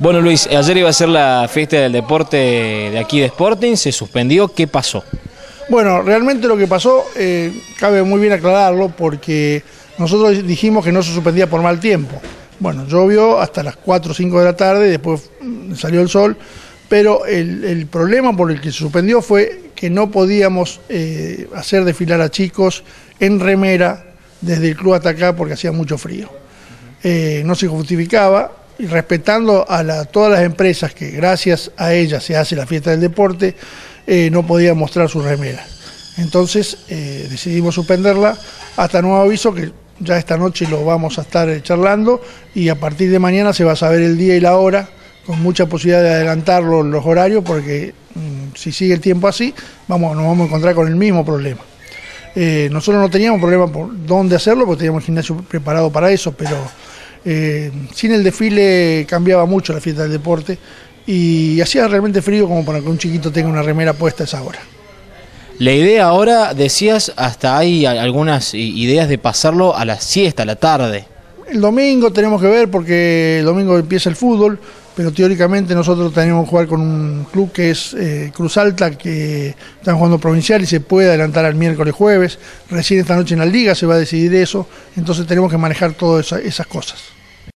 Bueno Luis, ayer iba a ser la fiesta del deporte de aquí de Sporting, se suspendió, ¿qué pasó? Bueno, realmente lo que pasó, eh, cabe muy bien aclararlo porque nosotros dijimos que no se suspendía por mal tiempo. Bueno, llovió hasta las 4 o 5 de la tarde, después mm, salió el sol, pero el, problema por el que se suspendió fue que no podíamos eh, hacer desfilar a chicos en remera desde el club hasta acá porque hacía mucho frío. Eh, no se justificaba, y respetando a todas las empresas que gracias a ellas se hace la fiesta del deporte, eh, no podía mostrar su remera. Entonces eh, decidimos suspenderla hasta nuevo aviso que ya esta noche lo vamos a estar eh, charlando y a partir de mañana se va a saber el día y la hora con mucha posibilidad de adelantarlo los horarios porque mm, si sigue el tiempo así vamos, nos vamos a encontrar con el mismo problema. nosotros no teníamos problema por dónde hacerlo porque teníamos el gimnasio preparado para eso, pero eh, sin el desfile cambiaba mucho la fiesta del deporte y hacía realmente frío como para que un chiquito tenga una remera puesta a esa hora. La idea ahora, decías, hasta hay algunas ideas de pasarlo a la siesta, a la tarde. El domingo tenemos que ver porque el domingo empieza el fútbol, pero teóricamente nosotros tenemos que jugar con un club que es eh, Cruz Alta, que están jugando provincial y se puede adelantar al miércoles jueves. Recién esta noche en la liga se va a decidir eso, entonces tenemos que manejar todas esas cosas.